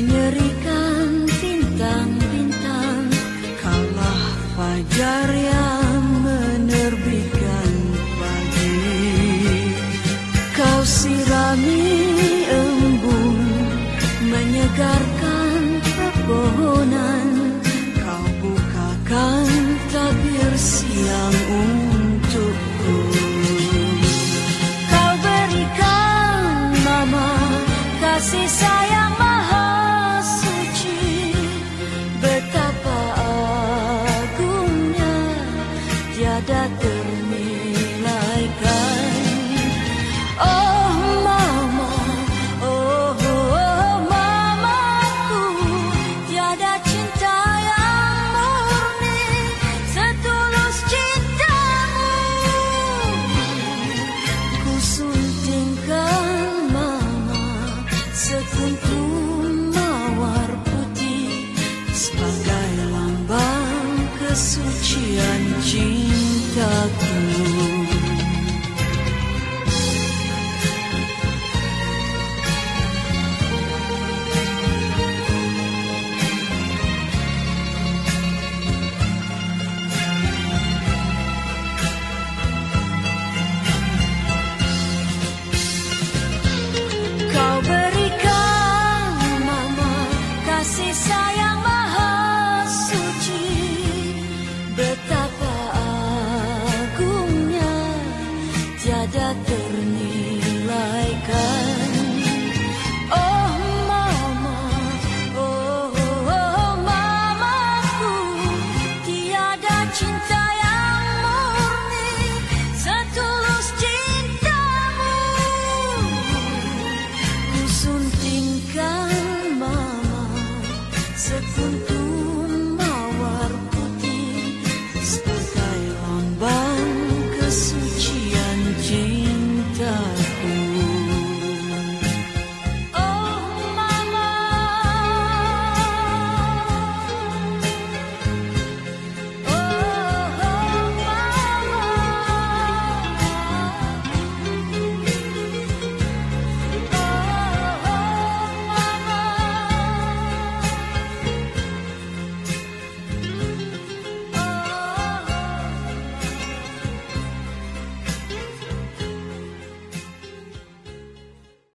menyerikan bintang-bintang. Kalah fajar yang menerbitkan pagi. Kau sirami embun menyegarkan tiada ternilaikan. Oh mama, oh, oh, oh mamaku Tiada cinta yang murni Setulus cintamu. Ku suntingkan mama sekuntum mawar putih Sebagai lambang kesucian cinta. aku tiada ternilaikan. Oh mama, oh, oh, mamaku Tiada cinta yang murni Setulus cintamu. Kusuntingkan mama sekuntung